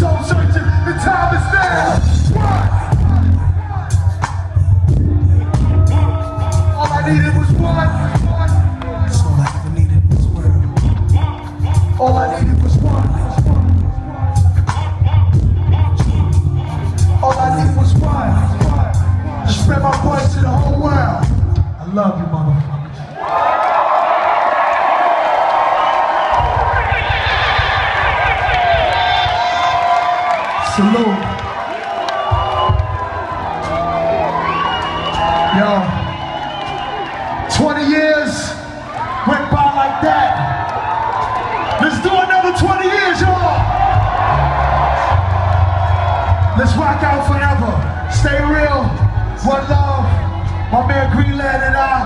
soul searching, the time is now. Salute. Yo, 20 years went by like that. Let's do another 20 years, y'all. Let's rock out forever. Stay real. One love. My man Greenland and I,